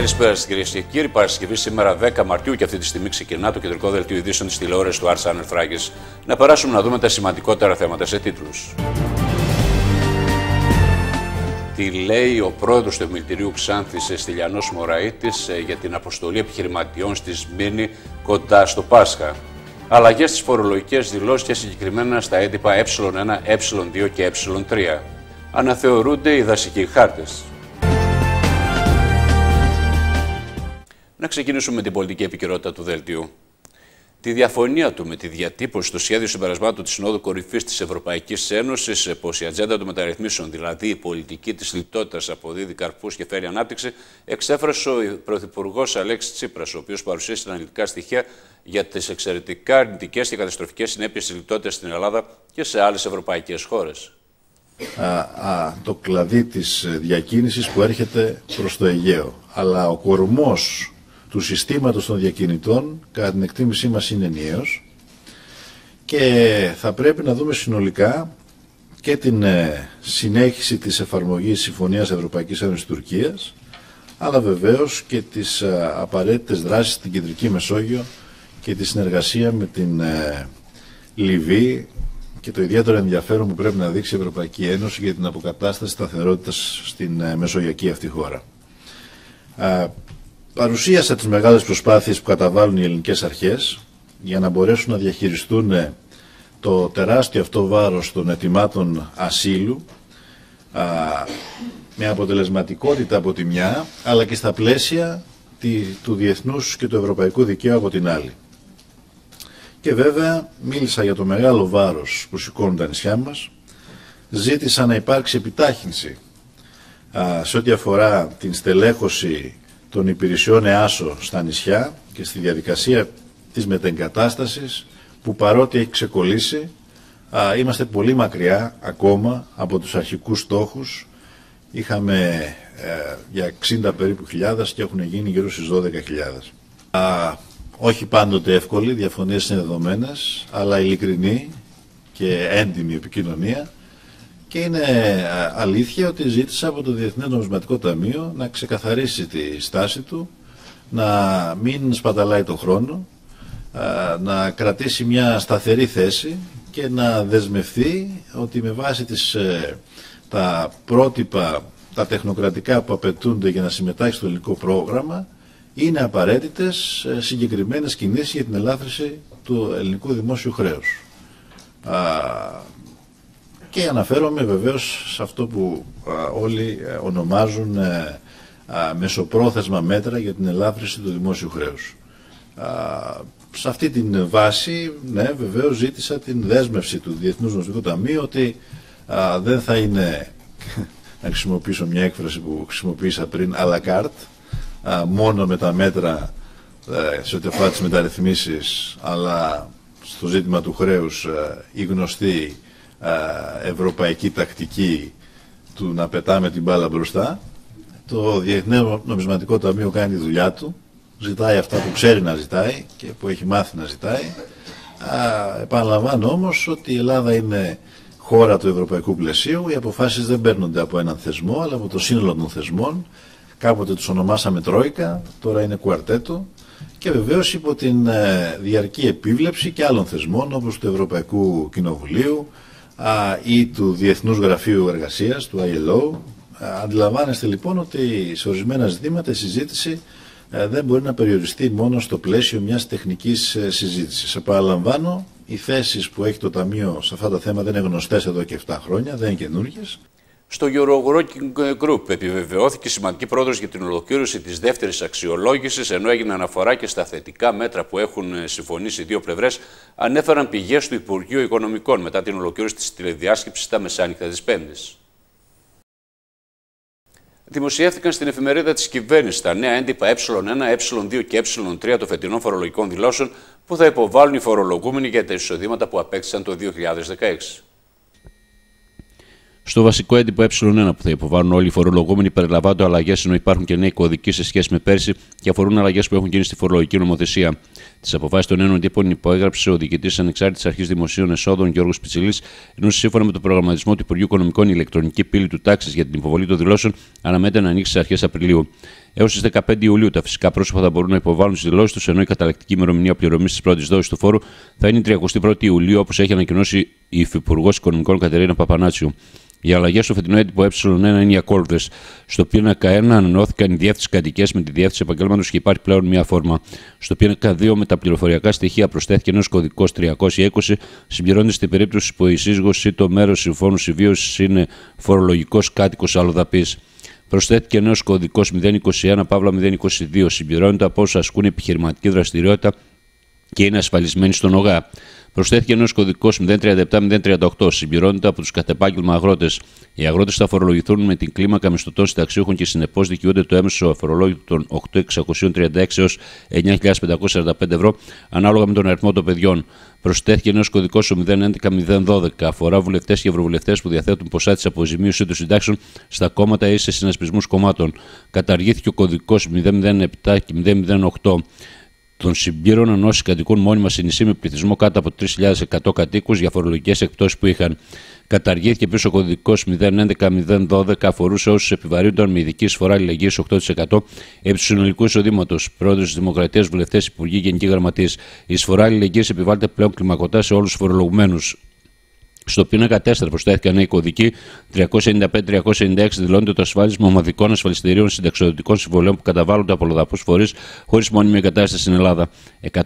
Καλησπέρα σας κυρίες και κύριοι. Παρασκευή σήμερα 10 Μαρτίου και αυτή τη στιγμή ξεκινά το κεντρικό δελτίο ειδήσεων της τηλεόρασης του Άρσαν Ερθράκη. Να περάσουμε να δούμε τα σημαντικότερα θέματα σε τίτλους. Τι λέει ο πρόεδρος του Εμιλητηρίου Ξάνθης Στυλιανός Μωραήτης ε, για την αποστολή επιχειρηματιών στη Σμύρνη κοντά στο Πάσχα. Αλλαγές στις φορολογικές δηλώσεις και συγκεκριμένα στα έντυπα ε1, ε2 και ε3. Αναθεωρούνται οι δασικοί χάρτες. Να ξεκινήσουμε με την πολιτική επικαιρότητα του Δελτίου. Τη διαφωνία του με τη διατύπωση του σχέδιου συμπερασμάτων της Συνόδου Κορυφής της Ευρωπαϊκής Ένωσης, πως η ατζέντα των μεταρρυθμίσεων, δηλαδή η πολιτική της λιτότητας, αποδίδει καρπούς και φέρει ανάπτυξη, εξέφρασε ο Πρωθυπουργός Αλέξης Τσίπρας, ο οποίος παρουσίασε τα αναλυτικά στοιχεία για τις εξαιρετικά αρνητικές και καταστροφικές συνέπειες της λιτότητας στην Ελλάδα και σε άλλες ευρωπαϊκές χώρες. το κλαδί της διακίνησης που έρχεται προς το Αιγαίο. Αλλά ο κορμός του συστήματος των διακινητών, κατά την εκτίμησή μας είναι ενιαίος. Και θα πρέπει να δούμε συνολικά και την ε, συνέχιση της εφαρμογής Συμφωνίας Ευρωπαϊκής Ένωσης Τουρκίας, αλλά βεβαίως και τις ε, απαραίτητες δράσεις στην Κεντρική Μεσόγειο και τη συνεργασία με την ε, Λιβύη και το ιδιαίτερο ενδιαφέρον που πρέπει να δείξει η Ευρωπαϊκή Ένωση για την αποκατάσταση σταθερότητας στην μεσογειακή αυτή χώρα παρουσίασα τις μεγάλες προσπάθειες που καταβάλουν οι ελληνικές αρχές για να μπορέσουν να διαχειριστούν ε, το τεράστιο αυτό βάρος των ετοιμάτων ασύλου α, με αποτελεσματικότητα από τη μια, αλλά και στα πλαίσια τη, του διεθνούς και του ευρωπαϊκού δικαίου από την άλλη. Και βέβαια μίλησα για το μεγάλο βάρος που σηκώνουν τα νησιά μας, ζήτησα να υπάρξει επιτάχυνση α, σε ό,τι αφορά την στελέχωση των υπηρεσιών ΕΑΣΟ στα νησιά και στη διαδικασία της μετεγκατάστασης που παρότι έχει ξεκολλήσει α, είμαστε πολύ μακριά ακόμα από τους αρχικούς στόχους. Είχαμε ε, για 60 περίπου χιλιάδες και έχουν γίνει γύρω στις 12 όχι πάντοτε εύκολη, διαφωνίες είναι δεδομένες, αλλά ειλικρινή και έντιμη επικοινωνία και είναι αλήθεια ότι ζήτησα από το Διεθνές Νομισματικό Ταμείο να ξεκαθαρίσει τη στάση του, να μην σπαταλάει το χρόνο, να κρατήσει μια σταθερή θέση και να δεσμευτεί ότι με βάση τις, ε, τα πρότυπα, τα τεχνοκρατικά που απαιτούνται για να συμμετάξει στο ελληνικό πρόγραμμα, είναι απαραίτητες ε, συγκεκριμένες κινήσεις για την ελάφρυση του ελληνικού δημόσιου χρέους. Και αναφέρομαι βεβαίως σε αυτό που όλοι ε, ονομάζουν ε, μεσοπρόθεσμα μέτρα για την ελάφρυνση του δημόσιου χρέους. Σε αυτή την βάση, ναι, βεβαίως ζήτησα την δέσμευση του Διεθνούς Νομιστικού Ταμείου ότι δεν θα είναι, να χρησιμοποιήσω μια έκφραση που χρησιμοποίησα πριν, à la carte, μόνο με τα μέτρα ε, σε ό,τι αφορά τις μεταρρυθμίσεις, αλλά στο ζήτημα του χρέους η γνωστή ευρωπαϊκή τακτική του να πετάμε την μπάλα μπροστά. Το Διεθνές Νομισματικό Ταμείο κάνει τη δουλειά του, ζητάει αυτά που ξέρει να ζητάει και που έχει μάθει να ζητάει. Α, επαναλαμβάνω όμως ότι η Ελλάδα είναι χώρα του ευρωπαϊκού πλαισίου, οι αποφάσεις δεν παίρνονται από έναν θεσμό, αλλά από το σύνολο των θεσμών. Κάποτε τους ονομάσαμε Τρόικα, τώρα είναι κουαρτέτο και βεβαίως υπό την ε, διαρκή επίβλεψη και άλλων θεσμών όπως του Ευρωπαϊκού Κοινοβουλίου, ή του Διεθνούς Γραφείου Εργασίας, του ILO. Αντιλαμβάνεστε λοιπόν ότι σε ορισμένα ζητήματα η συζήτηση ε, δεν μπορεί να περιοριστεί μόνο στο πλαίσιο μιας τεχνικής ε, συζήτησης. Επαναλαμβάνω, οι θέσεις που έχει το Ταμείο σε αυτά τα θέματα είναι γνωστές εδώ και 7 χρόνια, δεν είναι καινούργιες. Στο Eurogroup Group επιβεβαιώθηκε σημαντική πρόοδο για την ολοκλήρωση της δεύτερης αξιολόγησης, ενώ έγινε αναφορά και στα θετικά μέτρα που έχουν συμφωνήσει οι δύο πλευρές, ανέφεραν πηγές του Υπουργείου Οικονομικών μετά την ολοκλήρωση της τηλεδιάσκεψης στα μεσάνυχτα της Πέμπτης. Δημοσιεύτηκαν στην εφημερίδα της κυβέρνησης τα νέα έντυπα ε1, ε2 και ε3 των φετινών φορολογικών δηλώσεων που θα υποβάλουν οι φορολογούμενοι για τα εισοδήματα που απέκτησαν το 2016. Στο βασικό έντυπο Ε1 που θα υποβάλουν όλοι οι φορολογούμενοι περιλαμβάνονται αλλαγές ενώ υπάρχουν και νέοι κωδικοί σε σχέση με πέρσι και αφορούν αλλαγές που έχουν γίνει στη φορολογική νομοθεσία. Τις αποφάσεις των νέων εντύπων υπόγραψε ο διοικητής Ανεξάρτητης Αρχής Δημοσίων Εσόδων Γιώργος Πιτσιλής, ενώ σύμφωνα με το προγραμματισμό του Υπουργείου Οικονομικών η ηλεκτρονική πύλη του τάξης για την υποβολή των δηλώσεων αναμένεται να ανοίξει στις αρχές Απριλίου. Έως τις 15 Ιουλίου τα φυσικά πρόσωπα θα μπορούν να υποβάλουν τις δηλώσεις τους, ενώ η καταλεκτική ημερομηνία πληρωμής της πρώτης δόσης του φόρου θα είναι 31 Ιουλίου, όπως έχει ανακοινώσει η Υφυπουργός Οικονομικών Κατερίνα Παπανάτσιου. Οι αλλαγές στο φετινό έντυπο Ε1 είναι οι ακόλουθες. Στο πίνακα 1 ανανεώθηκαν οι διεύθυνσεις κατοικίε με τη διεύθυνση επαγγέλματος και υπάρχει πλέον μία φόρμα. Στο πίνακα 2 με τα πληροφοριακά στοιχεία προσθέθηκε ένα κωδικό 320, συμπληρώνεται στην περίπτωση που η σύζυγος ή το μέρος συμφώνου συμβίωσης είναι φορολογικός κάτοικος αλλοδαπή. Προσθέθηκε νέος κωδικός 021 Παύλα 022, συμπληρώνεται από όσου ασκούν επιχειρηματική δραστηριότητα και είναι ασφαλισμένοι στον ΟΓΑ. Προσθέθηκε ένα κωδικός 037-038, συμπληρώνεται από τους κατεπάγγελμα αγρότες. Οι αγρότες θα φορολογηθούν με την κλίμακα μισθωτών συνταξιούχων και συνεπώς δικαιούνται το έμεσο αφορολόγητο των 8.636 έως 9.545 ευρώ, ανάλογα με τον αριθμό των παιδιών. Προσθέθηκε ένα κωδικός 011-012, αφορά βουλευτές και ευρωβουλευτές που διαθέτουν ποσά της αποζημίωσης των συντάξεων στα κόμματα ή σε συνασπισμούς κομμάτων. Καταργήθηκε ο κωδικός 007 και 008 των συμπήρων όσοι κατοικούν μόνιμα σε νησί με πληθυσμό κάτω από 3.100 κατοίκους για φορολογικές εκπτώσεις που είχαν. Καταργήθηκε πίσω ο κωδικός 011-012, αφορούσε όσους επιβαρύνονταν με ειδική εισφορά αλληλεγγύης 8% επί του συνολικού εισοδήματος. Πρόεδρος της Δημοκρατίας, βουλευτές, υπουργοί, γενικοί γραμματείς. Η εισφορά αλληλεγγύης επιβάλλεται πλέον κλιμακωτά σε όλους τους φορολογουμένους. Στο πίνακα 4 προσθέθηκαν νέοι κωδικοί 395-396 δηλώνεται το ασφάλισμα ομαδικών ασφαλιστηρίων συνταξιδοτικών συμβολέων που καταβάλλονται από λοδαπούς φορείς χωρίς μόνιμη εγκατάσταση στην Ελλάδα.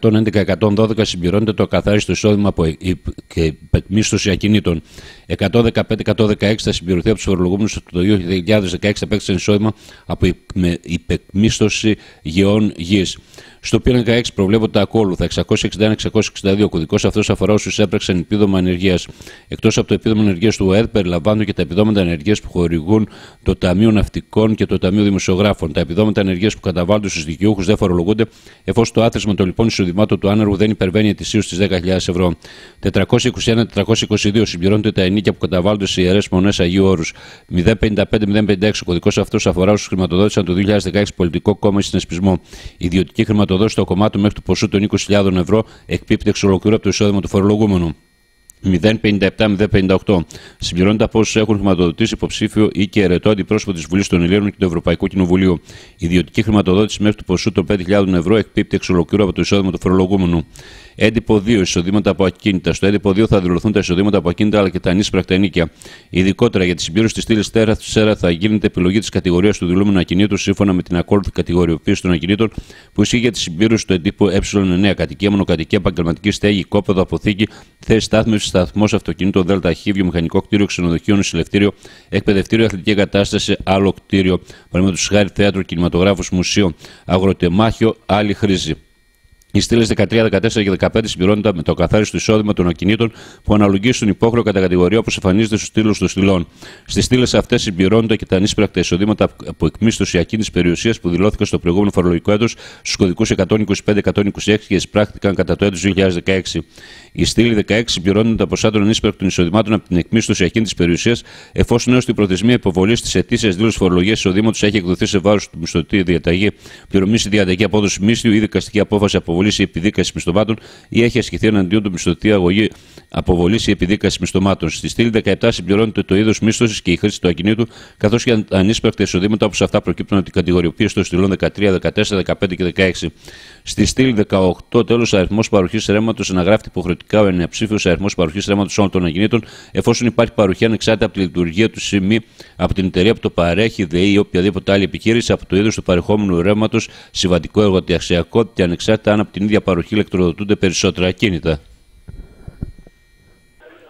111-112 συμπληρώνεται το ακαθάριστο εισόδημα από μίσθωση ακινήτων. 115-116 θα συμπληρωθεί από τους φορολογούμενους το 2016 απέκτησαν εισόδημα από υπεκμίσθωση γεών γης. Στο πίνακα 6 προβλέπονται τα ακόλουθα. 661-662. Ο κωδικός αυτός αφορά όσους έπραξαν επίδομα ανεργίας. Εκτός από το επίδομα ανεργίας του ΟΕΔ, περιλαμβάνονται και τα επιδόματα ανεργίας που χορηγούν το Ταμείο Ναυτικών και το Ταμείο Δημοσιογράφων. Τα επιδόματα ανεργίας που καταβάλλονται στους δικαιούχους δεν φορολογούνται, εφόσον το άθροισμα των λοιπόν εισοδημάτων του άνεργου δεν υπερβαίνει ετησίως τις 10.000 ευρώ. 421-422 συμπληρώνονται τα ενίκια που καταβάλλονται σε ιερές μονές Αγίου Όρους. 055-056 ο κωδικός αυτός αφορά όσους χρηματοδότησαν το 2016 πολιτικό κόμμα ή συνεσπισμό. Ιδιωτική χρηματοδότηση στο κομμάτι μέχρι του ποσού των 20.000 ευρώ εκπίπτει εξ ολοκλήρου από το εισόδημα του φορολογούμενου. 057-058. Συμπληρώνεται από όσους έχουν χρηματοδοτήσει υποψήφιο ή και ερετό αντιπρόσωπο της Βουλής των Ελλήνων και του Ευρωπαϊκού Κοινοβουλίου. Η ιδιωτική χρηματοδότηση μέχρι του ποσού των 5.000 ευρώ εκπίπτει εξ ολοκλήρου από το εισόδημα του φορολογούμενου. Έντυπο 2. Εισοδήματα από ακίνητα. Στο έντυπο 2 θα δηλωθούν τα εισοδήματα από ακίνητα αλλά και τα ανίσπρακτα ενίκια. Ειδικότερα για τη συμπλήρωση της στήλης τέρα σέρα θα γίνεται επιλογή της κατηγορίας του δηλούμενου ακινήτου σύμφωνα με την ακόλουθη κατηγοριοποίηση των ακινήτων που ισχύει για τη συμπλήρωση του εντύπου Ε9. Κατοικία, μονοκατοικία, επαγγελματική στέγη, κόπεδο, αποθήκη, θέση στάθμευσης, σταθμός αυτοκίνητο, ΔΕΛΤΑ, βιομηχανικό κτίριο, ξενοδοχείο, νοσηλευτήριο, εκπαιδευτήριο, αθλητική εγκατάσταση, άλλο κτίριο, παραδείγματος χάρη θέατρο, κινηματογράφος, μουσείο, αγροτεμάχιο, άλλη χρήση. Οι στήλες 13, 14 και 15 συμπληρώνονται με το καθάριστο εισόδημα των ακινήτων που αναλογεί στον υπόχρεο κατά κατηγορία όπως εμφανίζεται στους τίτλου των στυλών. Στις στήλες αυτές συμπληρώνονται και τα ανίσπρακτα εισοδήματα από εκμίσθωση ακίνητης περιουσίας που δηλώθηκαν στο προηγούμενο φορολογικό έτος στους κωδικούς 125-126 και εισπράχθηκαν κατά το έτος 2016. Η στήλη 16 συμπληρώνονται τα ποσά των ανίσπρακτων εισοδημάτων από την εκμίσθωση ακίνητης περιουσίας εφόσον έως την προθεσμία υποβολής της ετήσιας δήλωσης φορολογίας εισοδήματος έχει εκδοθεί σε βάρος του μισθωτή διαταγή, πληρωμής διαταγή απόδοση μίσθιου ή δικαστική απόφαση αποβολής αποβολής ή επιδίκασης μισθωμάτων ή έχει ασκηθεί εναντίον του μισθωτή αγωγή αποβολής ή επιδίκασης μισθωμάτων. Στη στήλη 17 συμπληρώνεται το είδος μίσθωσης και η χρήση του ακινήτου, καθώς και ανίσπρακτα εισοδήματα όπως αυτά προκύπτουν από την κατηγοριοποίηση των στυλών 13, 14, 15 και 16. Στη στήλη 18, τέλος, αριθμός παροχής ρεύματος αναγράφεται υποχρεωτικά ο ενεψήφιο αριθμός παροχής ρεύματος όλων των ακινήτων, εφόσον υπάρχει παροχή ανεξάρτητα από τη λειτουργία του ΣΥΜΗ από την εταιρεία που το παρέχει, ΔΕΗ ή οποιαδήποτε άλλη επιχείρηση από το είδος του παρεχόμενου ρεύματος, συμβατικό εργοτιαξιακό και ανεξάρτητα αν από την ίδια παροχή ηλεκτροδοτούνται περισσότερα ακίνητα.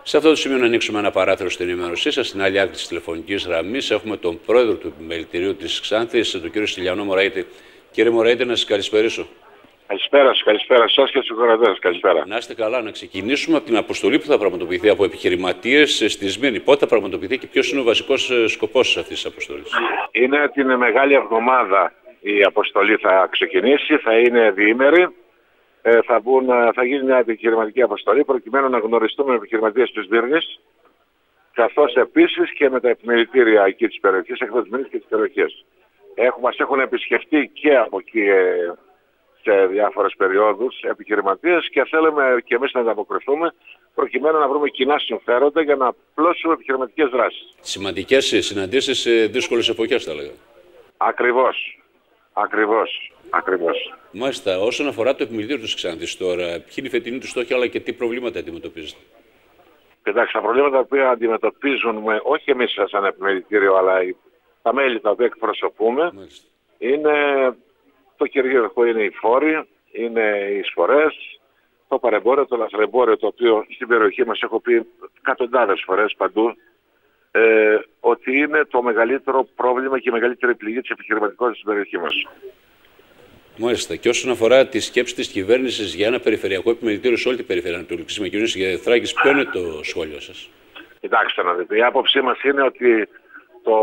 Σε αυτό το σημείο να ανοίξουμε ένα παράθυρο στην ενημέρωσή σας. Στην άλλη άκρη της τηλεφωνικής γραμμής έχουμε τον πρόεδρο του επιμελητηρίου της Ξάνθης, τον κύριο Στυλιανό Μωραήτη. Κύριε Μωραήτη, να σας καλησπερίσω. Καλησπέρα σας, καλησπέρα σας και στους χωρατέ. Καλησπέρα. Να είστε καλά, να ξεκινήσουμε από την αποστολή που θα πραγματοποιηθεί από επιχειρηματίες στη Σμύρνη. Πότε θα πραγματοποιηθεί και ποιος είναι ο βασικός ε, σκοπός αυτής της αποστολής; Είναι την μεγάλη εβδομάδα η αποστολή θα ξεκινήσει, θα είναι διήμερη. Ε, θα, μπουν, θα γίνει μια επιχειρηματική αποστολή προκειμένου να γνωριστούμε με επιχειρηματίες τη Σμύρνη καθώς επίσης και με τα επιμελητήρια εκεί της περιοχής, εκδοτημένες και της περιοχής. Έχουμε, μας έχουν επισκεφτεί και από εκεί ε, σε διάφορες περιόδους επιχειρηματίες και θέλουμε και εμείς να ανταποκριθούμε προκειμένου να βρούμε κοινά συμφέροντα για να απλώσουμε επιχειρηματικές δράσεις. Σημαντικές συναντήσεις σε δύσκολες εποχές θα λέγαμε. Ακριβώς. Ακριβώς. Ακριβώς. Μάλιστα, όσον αφορά το επιμελητήριο του Ξάνθης τώρα, ποιοι είναι οι φετινοί του στόχοι αλλά και τι προβλήματα αντιμετωπίζετε; Κοιτάξτε, τα προβλήματα που αντιμετωπίζουμε όχι εμείς σαν επιμελητήριο αλλά τα μέλη τα οποία εκπροσωπούμε Μάλιστα. είναι το κυριαρχικό είναι οι φόροι, είναι οι εισφορές, το παρεμπόριο, το λαθρεμπόριο το οποίο στην περιοχή μας έχω πει εκατοντάδες φορές παντού ε, ότι είναι το μεγαλύτερο πρόβλημα και η μεγαλύτερη πληγή της επιχειρηματικότητας στην περιοχή μας. Μάλιστα. Και όσον αφορά τη σκέψη της κυβέρνησης για ένα περιφερειακό επιμελητήριο σε όλη την περιφέρεια Ανατολική Μακεδονίας για Θράκης, ποιο είναι το σχόλιο σας; Κοιτάξτε να δείτε. Η άποψή μας είναι ότι το...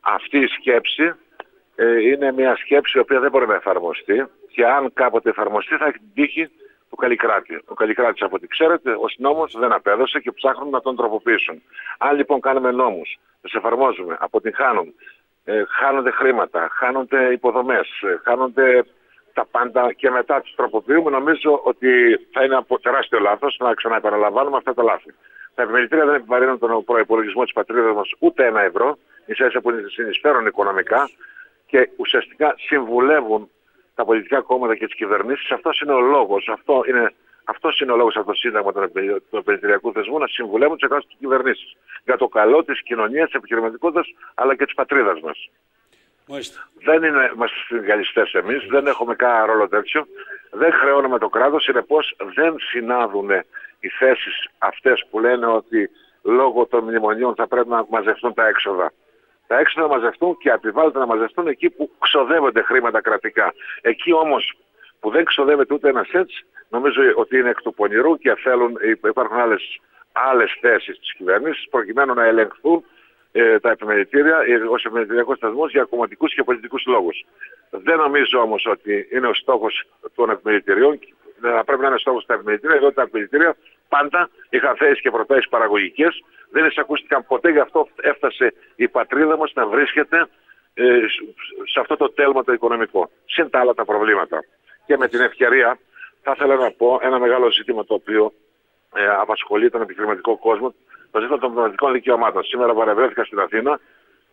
αυτή η σκέψη ε, είναι μια σκέψη η οποία δεν μπορεί να εφαρμοστεί και αν κάποτε εφαρμοστεί θα έχει την τύχη του Καλλικράτη. Ο Καλλικράτης από ό,τι ξέρετε, ο νόμος δεν απέδωσε και ψάχνουν να τον τροποποιήσουν. Αν λοιπόν κάνουμε νόμους, τους εφαρμόζουμε, αποτυγχάνουν, ε, χάνονται χρήματα, χάνονται υποδομές, ε, χάνονται τα πάντα και μετά τους τροποποιούμε, νομίζω ότι θα είναι από τεράστιο λάθος να ξαναεπαναλαμβάνουμε αυτά τα λάθη. Τα επιμελητήρια δεν επιβαρύνουν τον προϋπολογισμό της πατρίδας μας ούτε ένα ευρώ, ίσα που συνεισφέρουν οικονομικά και ουσιαστικά συμβουλεύουν τα πολιτικά κόμματα και τις κυβερνήσεις. Αυτός είναι ο λόγος, αυτό είναι, αυτός είναι ο λόγος από το Σύνταγμα του Περιφερειακού Θεσμού να συμβουλεύουν τις εκάστοτε κυβερνήσεις για το καλό της κοινωνίας, της επιχειρηματικότητας αλλά και της πατρίδας μας. Μάλιστα. Δεν είναι, είμαστε συγκαλιστές εμείς, δεν έχουμε κανένα ρόλο τέτοιο, δεν χρεώνουμε το κράτος, συνεπώς δεν συνάδουν οι θέσεις αυτές που λένε ότι λόγω των μνημονίων θα πρέπει να μαζευτούν τα έξοδα τα έξοδα να μαζευτούν και επιβάλλεται να μαζευτούν εκεί που ξοδεύονται χρήματα κρατικά. Εκεί όμως που δεν ξοδεύεται ούτε ένα σέντς, νομίζω ότι είναι εκ του πονηρού και θέλουν, υπάρχουν άλλες, άλλες θέσεις της κυβέρνησης προκειμένου να ελεγχθούν ε, τα επιμελητήρια ε, ως επιμελητηριακός σταθμός για κομματικούς και πολιτικούς λόγους. Δεν νομίζω όμως ότι είναι ο στόχος των επιμελητηριών, θα πρέπει να είναι στόχος τα επιμελητήρια, διότι τα επιμελητήρια πάντα είχαν θέσεις και προτάσεις παραγωγικές, δεν εισακούστηκαν ποτέ, γι' αυτό έφτασε η πατρίδα μας να βρίσκεται ε, σε αυτό το τέλμα το οικονομικό. Συν τα άλλα τα προβλήματα. Και με την ευκαιρία θα ήθελα να πω ένα μεγάλο ζήτημα το οποίο ε, απασχολεί τον επιχειρηματικό κόσμο, το ζήτημα των πνευματικών δικαιωμάτων. Σήμερα παρευρέθηκα στην Αθήνα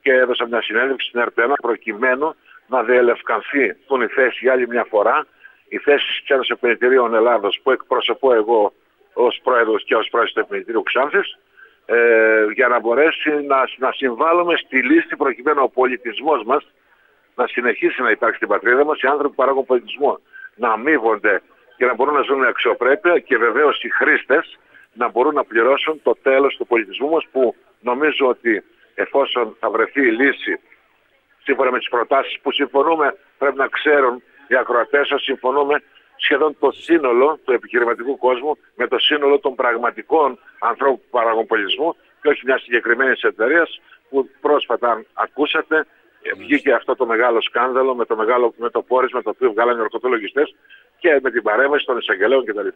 και έδωσα μια συνέντευξη στην ΕΡΤ1 προκειμένου να διελευκανθεί τον η θέση για άλλη μια φορά η θέση της Ένωσης Επενδυτηρίων Ελλάδος που εκπροσωπώ εγώ ως πρόεδρος και ως πρόεδρος του Επενδυτηρίου Ξάνθης ε, για να μπορέσει να, να συμβάλλουμε στη λύση προκειμένου ο πολιτισμός μας να συνεχίσει να υπάρχει στην πατρίδα μας, οι άνθρωποι που παράγουν πολιτισμό να αμείβονται και να μπορούν να ζουν με αξιοπρέπεια και βεβαίως οι χρήστες να μπορούν να πληρώσουν το τέλος του πολιτισμού μας που νομίζω ότι εφόσον θα βρεθεί η λύση σύμφωνα με τις προτάσεις που συμφωνούμε πρέπει να ξέρουν οι ακροατές συμφωνούμε σχεδόν το σύνολο του επιχειρηματικού κόσμου με το σύνολο των πραγματικών ανθρώπων που παράγουν πολιτισμού και όχι μια συγκεκριμένη εταιρείας που πρόσφατα αν ακούσατε βγήκε αυτό το μεγάλο σκάνδαλο με το, μεγάλο, με το πόρισμα το οποίο βγάλανε οι ορκωτολογιστές και με την παρέμβαση των εισαγγελέων κτλ.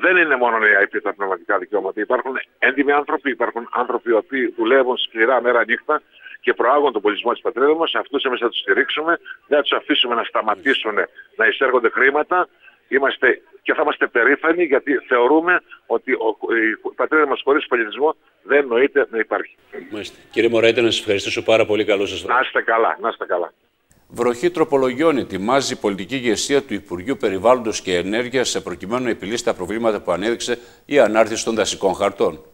Δεν είναι μόνο οι IP τα πνευματικά δικαιώματα. Υπάρχουν έντιμοι άνθρωποι, υπάρχουν άνθρωποι οι οποίοι δουλεύουν σκληρά μέρα νύχτα και προάγουν τον πολιτισμό της πατρίδας μας. Αυτούς εμείς θα τους στηρίξουμε, δεν θα τους αφήσουμε να σταματήσουν να εισέρχονται χρήματα είμαστε και θα είμαστε περήφανοι γιατί θεωρούμε ότι ο, η πατρίδα μας χωρίς πολιτισμό δεν νοείται να υπάρχει. Μάλιστα. Κύριε Μωράιτε, να σας ευχαριστήσω πάρα πολύ. Καλό σας βράδυ. Να είστε καλά, να είστε καλά. Βροχή τροπολογιών ετοιμάζει η πολιτική ηγεσία του Υπουργείου Περιβάλλοντος και Ενέργειας σε προκειμένου να επιλύσει τα προβλήματα που ανέδειξε η ανάρτηση των δασικών χαρτών.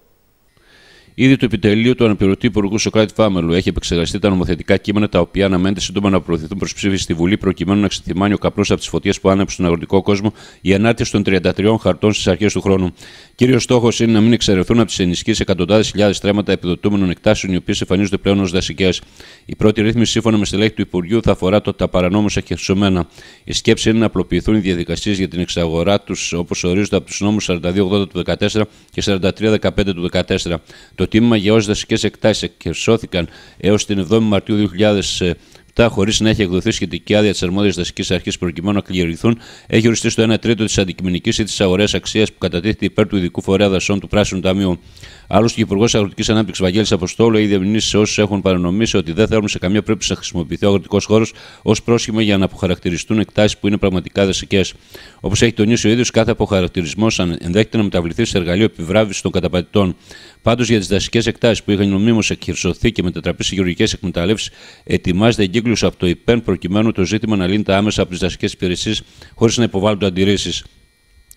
Ήδη το επιτελείο του αναπληρωτή Υπουργού Σοκράτη Φάμελου έχει επεξεργαστεί τα νομοθετικά κείμενα τα οποία αναμένεται σύντομα να προωθηθούν προς ψήφιση στη Βουλή προκειμένου να ξεθυμάνει ο καπνός από τις φωτιές που άνεψε στον αγροτικό κόσμο η ανάρτηση των 33 χαρτών στις αρχές του χρόνου. Κύριος στόχος είναι να μην εξαιρεθούν από τις ενισχύσεις εκατοντάδες χιλιάδες στρέμματα επιδοτούμενων εκτάσεων οι οποίες εμφανίζονται πλέον ως δασικές. Η πρώτη ρύθμιση σύμφωνα με στελέχη του Υπουργείου θα αφορά το τα παρανόμως αχαιοσωμένα. Η σκέψη είναι να απλοποιηθούν οι διαδικασίες για την εξαγορά τους όπως ορίζονται από τους νόμους 4280 του 2014 και 4315 του 2014. Το τίμημα για όσε δασικές εκτάσεις εκκερσώθηκαν έως την 7η Μαρτίου 2003 2017, χωρίς να έχει εκδοθεί σχετική άδεια της αρμόδιας δασικής αρχής προκειμένου να κληρηθούν, έχει οριστεί στο 1 τρίτο της αντικειμενικής ή της αγοραία αξίας που κατατίθεται υπέρ του ειδικού φορέα δασών του Πράσινου Ταμείου. Άλλωστε, ο Υπουργός Αγροτικής Ανάπτυξης Βαγγέλης Αποστόλου έχει διαμηνήσει σε όσους έχουν παρανομήσει ότι δεν θέλουν σε καμία πρέπει να χρησιμοποιηθεί ο αγροτικός χώρος ως πρόσχημα για να αποχαρακτηριστούν εκτάσεις που είναι πραγματικά δασικές. Όπως έχει τονίσει ο ίδιος, κάθε αποχαρακτηρισμός ενδέχεται να μεταβληθεί σε εργαλείο επιβράβευση των καταπατητών. Πάντως για τις δασικές εκτάσεις που είχαν νομίμω εκχυρσωθεί και μετατραπεί σε γεωργικέ εκμεταλλεύσεις, ετοιμάζεται εγκύκλιο από το ΙΠΕΝ προκειμένου το ζήτημα να λύνεται άμεσα από τις δασικές υπηρεσίες χωρίς να υποβάλλονται αντιρρήσεις.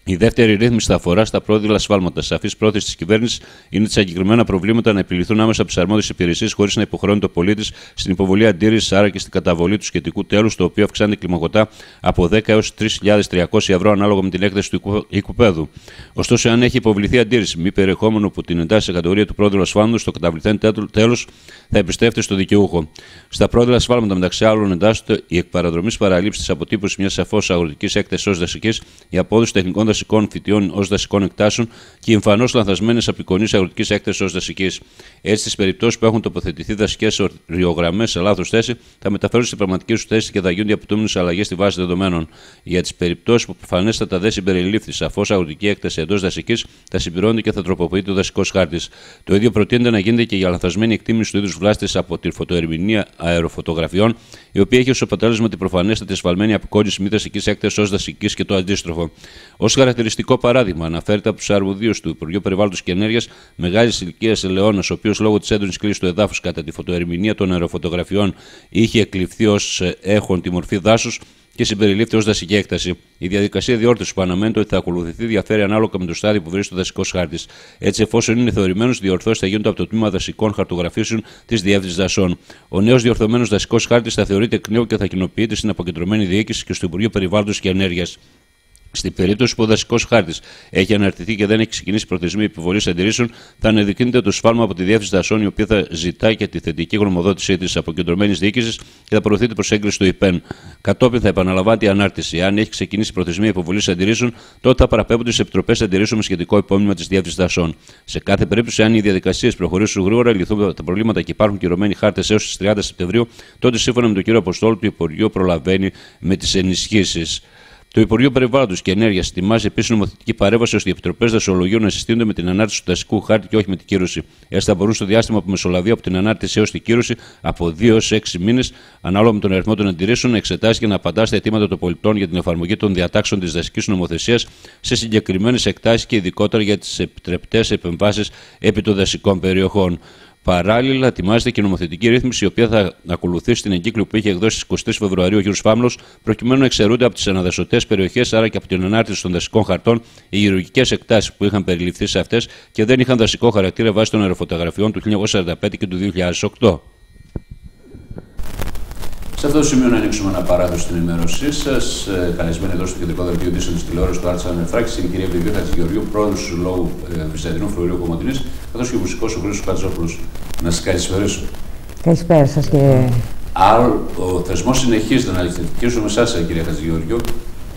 Η δεύτερη ρύθμιση θα αφορά στα πρόδειλα ασφάλματα. Σαφής πρόθεση της κυβέρνησης είναι τα συγκεκριμένα προβλήματα να επιληθούν άμεσα από τις αρμόδιες υπηρεσίες χωρίς να υποχρεώνει το πολίτης στην υποβολή αντίρρησης, άρα και στην καταβολή του σχετικού τέλους, το οποίο αυξάνεται κλιμακωτά από 10 έως 3.300 ευρώ ανάλογα με την έκθεση του οικοπαίδου. Ωστόσο, αν έχει υποβληθεί αντίρρηση μη περιεχόμενο που την εντάσσει σε κατηγορία του πρόδειλου ασφάλματος, το καταβληθέν τέλος θα επιστρέφεται στο δικαιούχο. Στα πρόδειλα ασφάλματα, μεταξύ άλλων, εντάσσονται η εκπαραδρομή παραλήψης της αποτύπωσης μιας σαφώς αγροτικής έκθεσης ως δασικής, η απόδοση τεχνικών δασικών φυτιών ω δασικών εκτάσεων και οι εμφανώς λανθασμένες απεικονίε αγροτικής έκθεσης ω δασική. Έτσι, στις περιπτώσεις που έχουν τοποθετηθεί δασικές ριογραμμέ σε λάθος θέση, θα μεταφέρουν στην πραγματική τους θέση και θα γίνουν οι απαιτούμενες αλλαγές στη βάση δεδομένων. Για τις περιπτώσεις που προφανέστατα δεν συμπεριλήφθη σαφώς αγροτική έκταση εντός δασική, θα συμπληρώνεται και θα τροποποιείται ο δασικός χάρτης. Το ίδιο προτείνεται να γίνεται και για λανθασμένη εκτίμηση του είδους βλάστε από τη φωτοερμηνεία αεροφωτογραφιών, η οποία έχει ως αποτέλεσμα την προφανέστατη ασφαλμένη απεικόνιση μη δασικής έκταση ως δασικής και το αντίστροφο. Ω χαρακτηριστικό παράδειγμα, αναφέρεται από τους αρμοδίους του Υπουργείου Περιβάλλοντος και Ενέργειας μεγάλης ηλικίας Ελαιώνα, ο οποίος λόγω της έντονης κλίσης του εδάφους κατά τη φωτοερμηνεία των αεροφωτογραφιών είχε εκλειφθεί ως έχον τη μορφή δάσους και συμπεριλήφθη ως δασική έκταση. Η διαδικασία διόρθωσης που αναμένεται ότι θα ακολουθηθεί διαφέρει ανάλογα με το στάδιο που βρίσκεται ο δασικός χάρτης. Έτσι, εφόσον είναι θεωρημένος, διορθώσεις θα γίνονται από το τμήμα δασικών χαρτογραφήσεων της Διεύθυνσης Δασών. Ο νέος διορθωμένος δασικός χάρτης θα θεωρείται εκ νέου και θα κοινοποιείται στην αποκεντρωμένη διοίκηση και στο Υπουργείο Περιβάλλοντος και Ενέργειας. Στην περίπτωση που ο δασικός χάρτης έχει αναρτηθεί και δεν έχει ξεκινήσει προθεσμία επιβολής αντιρρήσεων, θα ανεδεικνύεται το σφάλμα από τη Διεύθυνση Δασών, η οποία θα ζητάει και τη θετική γνωμοδότησή της αποκεντρωμένη διοίκησης και θα προωθείται προς έγκριση του ΙΠΕΝ. Κατόπιν θα επαναλαμβάνει η ανάρτηση. Αν έχει ξεκινήσει προθεσμία υποβολή αντιρρήσεων, τότε θα παραπέμπονται σε επιτροπές αντιρρήσεων με σχετικό υπόμνημα της Διεύθυνσης Δασών. Σε κάθε περίπτωση, αν οι διαδικασίες προχωρήσουν γρήγορα, λυθούν τα προβλήματα και υπάρχουν κυρωμένοι χάρτες έως τις 30 Σεπτεμβρίου, τότε σύμφωνα με τον κύριο Αποστόλου, το Υπουργείο προλαβαίνει με τις ενισχύσεις. Το Υπουργείο Περιβάλλοντος και Ενέργειας ετοιμάζει επίσης νομοθετική παρέμβαση ώστε οι επιτροπές δασολογίων να συστήνονται με την ανάρτηση του δασικού χάρτη και όχι με την κύρωση. Έτσι θα μπορούν στο διάστημα που μεσολαβεί από την ανάρτηση έως την κύρωση από 2 έως 6 μήνες, ανάλογα με τον αριθμό των αντιρρήσεων, να εξετάσει και να απαντά στα αιτήματα των πολιτών για την εφαρμογή των διατάξεων της δασικής νομοθεσίας σε συγκεκριμένες εκτάσεις και ειδικότερα για τις επιτρεπτές επεμβάσεις επί των δασικών περιοχών. Παράλληλα, ετοιμάζεται και νομοθετική ρύθμιση, η οποία θα ακολουθήσει την εγκύκλιο που είχε εκδώσει στις 23 Φεβρουαρίου ο κ. Φάμλος, προκειμένου να εξαιρούνται από τις αναδεσωτέ περιοχές, άρα και από την ανάρτηση των δασικών χαρτών, οι γεωργικές εκτάσεις που είχαν περιληφθεί σε αυτές και δεν είχαν δασικό χαρακτήρα βάσει των αεροφωτογραφιών του 1945 και του 2008. Σε αυτό το σημείο να ανοίξουμε ένα παράδοση στην ενημέρωσή σας. Ε, καλεσμένη εδώ στο κεντρικό δελτίο ειδήσεων της τηλεόρασης του Άρτσα Ανεφράκης, η κυρία Βιβία Χατζηγεωργίου, πρόεδρος του Συλλόγου ε, Βυζαντινού Φρουρίου Κομωτινής, καθώς και ο μουσικός ο Χρήσο Χατζόπουλος. Να σας καλησπέρισω. Καλησπέρα σας, κύριε. Άρα, ο θεσμός συνεχίζεται να αρχίσουμε με εσάς, κυρία Χατζηγεωργίου,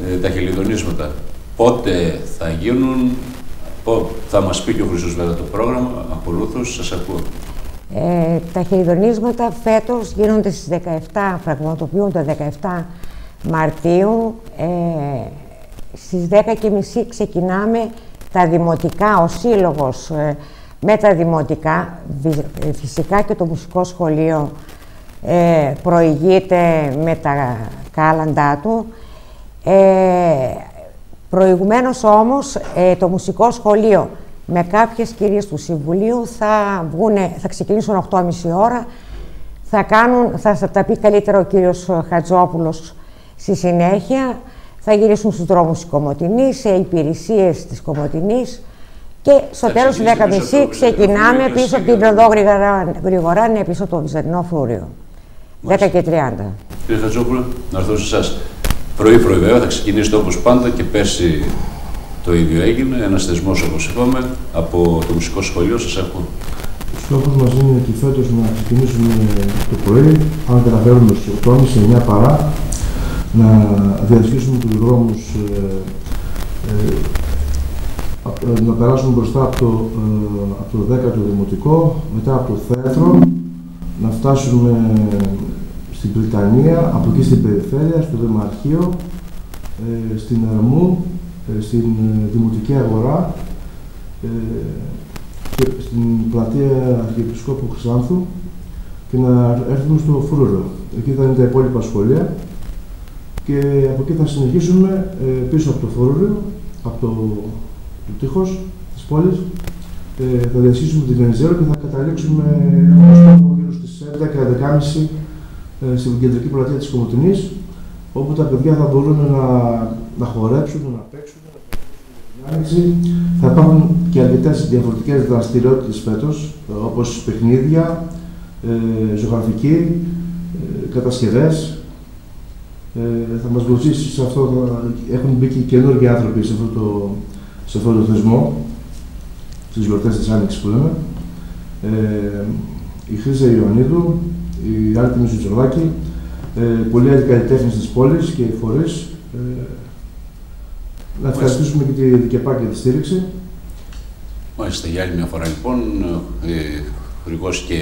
ε, τα χελιδονίσματα. Πότε θα γίνουν, θα μας πει και ο Χρήσο βέβαια το πρόγραμμα, ακολούθως, σας ακούω. Ε, τα χειριδονίσματα φέτος γίνονται στις 17, πραγματοποιούνται 17 Μαρτίου. Ε, στις 10.30 ξεκινάμε τα δημοτικά, ο σύλλογος ε, με τα δημοτικά, ε, φυσικά και το μουσικό σχολείο ε, προηγείται με τα κάλαντά του. Ε, προηγουμένως όμως ε, το μουσικό σχολείο με κάποιες κυρίες του Συμβουλίου θα, βγουνε, θα ξεκινήσουν 8.30 ώρα. Θα, κάνουν, θα τα πει καλύτερα ο κύριος Χατζόπουλος στη συνέχεια. Θα γυρίσουν στους δρόμους της Κομωτινής, σε υπηρεσίες της Κομωτινής και στο τέλος του 10.30 ξεκινάμε πίσω από την οδό γρηγορά, είναι πίσω από το Βυζαντινό Φρούριο. 10 και 30. Κύριε Χατζόπουλο, να έρθω σε εσάς. Πρωί-πρωί βέβαια θα ξεκινήσετε όπως πάντα και πέρσι το ίδιο έγινε, ένας θεσμός όπως είπαμε, από το μουσικό σχολείο. Σας έχω. Ο στόχος μας είναι ότι φέτος να ξεκινήσουμε το πρωί, αν καταφέρουμε στις 8.30 σε 9 παρά, να διασχίσουμε τους δρόμους, ε, ε, να περάσουμε μπροστά από το, ε, από το 10ο Δημοτικό, μετά από το Θέατρο, να φτάσουμε στη στην Πριτανία, από εκεί στην περιφέρεια, στο Δημαρχείο, ε, στην Ερμού, ε, στην ε, Δημοτική Αγορά και στην πλατεία Αρχιεπισκόπου Χρυσάνθου και να έρθουμε στο Φρούριο. Εκεί θα είναι τα υπόλοιπα σχολεία και από εκεί θα συνεχίσουμε πίσω από το Φρούριο, από το, το τείχος της πόλης, θα διασχίσουμε την Βενιζέλο και θα καταλήξουμε στο γύρω στις 11-11.30 στην κεντρική πλατεία της Κομωτινής, όπου τα παιδιά θα μπορούν να, να χορέψουν, να παίξουν, να παίξουν Θα υπάρχουν και αρκετές διαφορετικές δραστηριότητες φέτος, όπως παιχνίδια, ε, ζωγραφική, ε, κατασκευές. Ε, θα μας βοηθήσει σε αυτό. Έχουν μπει και καινούργιοι άνθρωποι σε αυτό το, σε αυτό το θεσμό, στις γιορτές της Άνοιξης που λέμε. Ε, η Χρύσα Ιωαννίδου, η Άρτιμη Ζουτσολάκη, ε, πολλοί άλλοι καλλιτέχνες της πόλης και οι φορείς. Ε, να ευχαριστήσουμε και τη ΔΚΕΠΑ για τη στήριξη. Μάλιστα, για άλλη μια φορά λοιπόν, ε, χορηγό και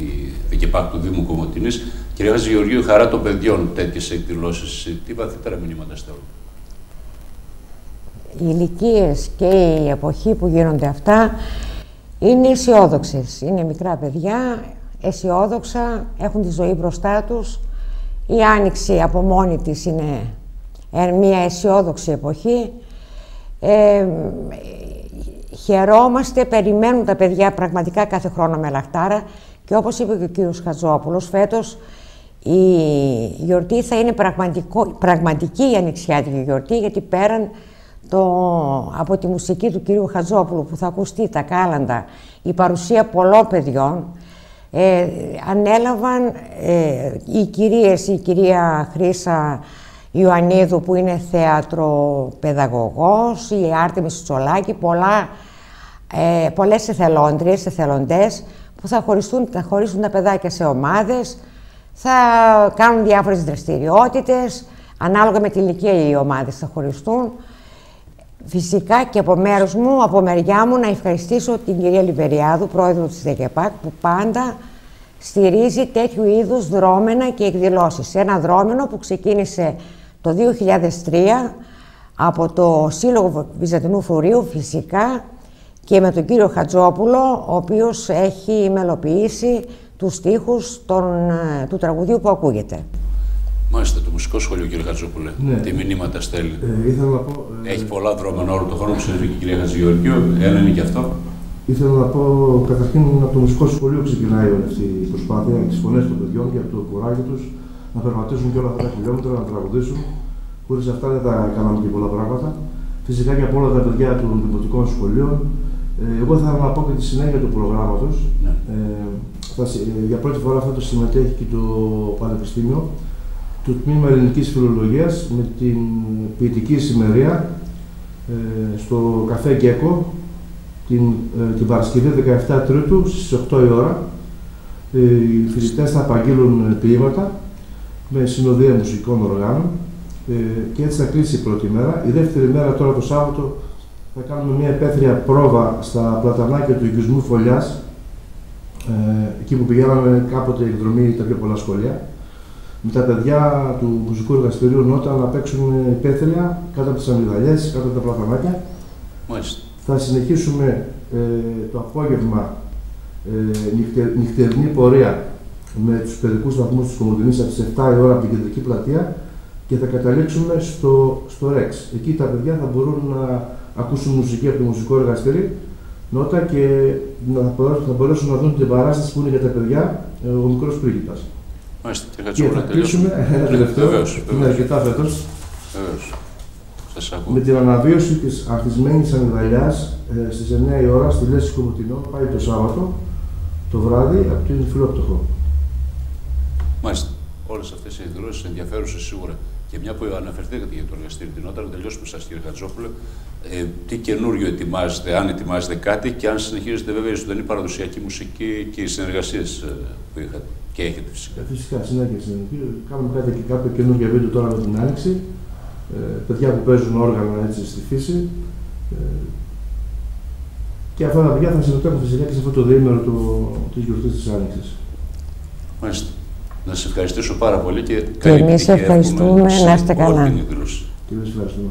η ΔΚΕΠΑ του Δήμου Κομωτινής. Κυρία Γεωργίου, χαρά των παιδιών τέτοιες εκδηλώσεις. Τι βαθύτερα μηνύματα στέλνουν; Οι ηλικίες και η εποχή που γίνονται αυτά είναι αισιόδοξες. Είναι μικρά παιδιά, αισιόδοξα, έχουν τη ζωή μπροστά τους η Άνοιξη από μόνη της είναι μια αισιόδοξη εποχή. Ε, χαιρόμαστε, περιμένουν τα παιδιά πραγματικά κάθε χρόνο με λαχτάρα και όπως είπε και ο κύριος Χατζόπουλος, φέτος η γιορτή θα είναι πραγματική η ανοιξιάτικη γιορτή γιατί πέραν το, από τη μουσική του κυρίου Χατζόπουλου που θα ακουστεί τα κάλαντα, η παρουσία πολλών παιδιών, ε, ανέλαβαν ε, οι κυρίες, η κυρία Χρύσα Ιωαννίδου που είναι θεατροπαιδαγωγός, η Άρτεμι Σουτσολάκη, πολλά, ε, πολλές εθελόντριες, εθελοντές που θα, χωριστούν, θα χωρίσουν τα παιδάκια σε ομάδες, θα κάνουν διάφορες δραστηριότητες, ανάλογα με την ηλικία οι ομάδες θα χωριστούν. Φυσικά και από μέρους μου, από μεριά μου, να ευχαριστήσω την κυρία Λιβεριάδου, πρόεδρο της ΔΕΚΕΠΑΚ, που πάντα στηρίζει τέτοιου είδους δρόμενα και εκδηλώσεις. Ένα δρόμενο που ξεκίνησε το 2003 από το Σύλλογο Βυζαντινού Φορείου φυσικά και με τον κύριο Χατζόπουλο, ο οποίος έχει μελοποιήσει τους στίχους ε, του τραγουδίου που ακούγεται. Μάλιστα, το μουσικό σχολείο, κύριε Χατζόπουλε. Ναι. Τι μηνύματα στέλνει. Ε, ήθελα να πω, ε, Έχει πολλά δρόμενα όλο τον χρόνο, ξέρει και η κυρία Χατζηγεωργίου. Ένα είναι και αυτό. Ήθελα να πω, καταρχήν από το μουσικό σχολείο ξεκινάει όλη αυτή η προσπάθεια, τις φωνές των παιδιών και από το κουράγιο τους να περπατήσουν και όλα αυτά τα χιλιόμετρα, να τραγουδήσουν. Χωρίς αυτά δεν θα κάναμε και πολλά πράγματα. Φυσικά και από όλα τα παιδιά των δημοτικών σχολείων. Ε, εγώ θα ήθελα να πω και τη συνέχεια του προγράμματος. Ναι. Ε, ε, για πρώτη φορά φέτος συμμετέχει και το Πανεπιστήμιο, το Τμήμα Ελληνικής Φιλολογίας με την ποιητική σημερία ε, στο καφέ Γκέκο, την, ε, την Παρασκευή 17 Τρίτου στις 8 η ώρα. Ε, οι φοιτητές θα απαγγείλουν ε, ποίηματα με συνοδεία μουσικών οργάνων ε, και έτσι θα κλείσει η πρώτη μέρα. Η δεύτερη μέρα τώρα το Σάββατο θα κάνουμε μια επέθρια πρόβα στα πλατανάκια του οικισμού Φωλιάς ε, εκεί που πηγαίναμε κάποτε εκδρομή τα πιο πολλά σχολεία με τα παιδιά του μουσικού εργαστηρίου Νότα να παίξουν υπαίθρια κάτω από τις αμυγδαλιές, κάτω από τα πλατανάκια. Μάλιστα. Θα συνεχίσουμε ε, το απόγευμα ε, νυχτε, νυχτερινή πορεία με τους παιδικούς σταθμούς της Κομωτινής από τις 7 η ώρα από την κεντρική πλατεία και θα καταλήξουμε στο, στο Rex. Εκεί τα παιδιά θα μπορούν να ακούσουν μουσική από το μουσικό εργαστήρι νότα και να, θα μπορέσουν να δουν την παράσταση που είναι για τα παιδιά ε, ο μικρός πρίγκιπας. Μάλιστα, και θα κλείσουμε ένα τελευταίο, είναι αρκετά φέτος. Με την αναβίωση της αρχισμένη αμυγδαλιά ε, στις 9 η ώρα στη Λέση Κομωτινό, πάει το Σάββατο το βράδυ από την Φιλόπτωχο. Μάλιστα. Όλες αυτές οι εκδηλώσει ενδιαφέρουσες σίγουρα. Και μια που αναφερθήκατε για το εργαστήριο την ώρα, να τελειώσουμε σας κύριε Χατζόπουλε, ε, τι καινούριο ετοιμάζετε, αν ετοιμάζετε κάτι και αν συνεχίζετε βέβαια η ζωντανή παραδοσιακή μουσική και οι συνεργασίες ε, που είχατε και έχετε φυσικά. Ε, φυσικά, συνέχεια Κάνουμε κάτι και κάποιο καινούργιο βίντεο τώρα με την άνοιξη ε, παιδιά που παίζουν όργανα έτσι στη φύση. Ε, και αυτά τα παιδιά θα συμμετέχουν φυσικά και σε αυτό το διήμερο του, της γιορτής της Άνοιξης. Μάλιστα. Να σας ευχαριστήσω πάρα πολύ και Και εμείς ευχαριστούμε. Να είστε καλά. Και εμείς ευχαριστούμε.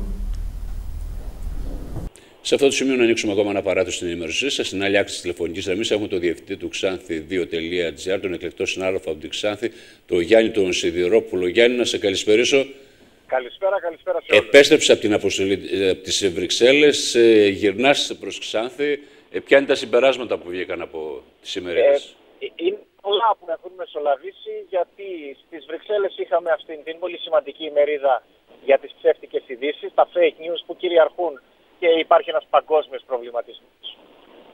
Σε αυτό το σημείο να ανοίξουμε ακόμα ένα παράθυρο στην ενημέρωσή σας. Στην άλλη άκρη της τηλεφωνικής γραμμής έχουμε τον διευθυντή του Ξάνθη2.gr, τον εκλεκτό συνάδελφο από την Ξάνθη, τον Γιάννη τον Σιδηρόπουλο. Γιάννη, να σε καλησπερίσω. Καλησπέρα, καλησπέρα σε όλους. Επέστρεψε από την αποστολή ε, από τις Βρυξέλλες, ε, γυρνάς προς Ξάνθη. Ε, ποια είναι τα συμπεράσματα που βγήκαν από τις σημερινές. Ε, είναι πολλά που έχουν μεσολαβήσει γιατί στις Βρυξέλλες είχαμε αυτήν την πολύ σημαντική ημερίδα για τις ψεύτικες ειδήσεις, τα fake news που κυριαρχούν και υπάρχει ένας παγκόσμιος προβληματισμός.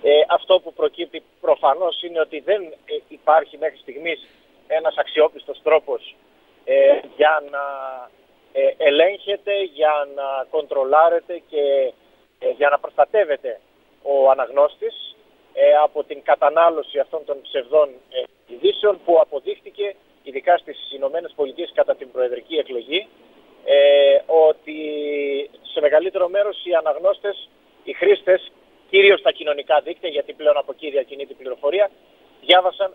Ε, αυτό που προκύπτει προφανώς είναι ότι δεν ε, υπάρχει μέχρι στιγμής ένας αξιόπιστος τρόπος ε, για να ε, ελέγχεται, για να κοντρολάρεται και ε, για να προστατεύεται ο αναγνώστης ε, από την κατανάλωση αυτών των ψευδών ε, ειδήσεων που αποδείχτηκε ειδικά στις Ηνωμένες Πολιτείες κατά την προεδρική εκλογή ε, ότι σε μεγαλύτερο μέρος οι αναγνώστες, οι χρήστες, κυρίως στα κοινωνικά δίκτυα, γιατί πλέον από εκεί διακινείται η πληροφορία, διάβασαν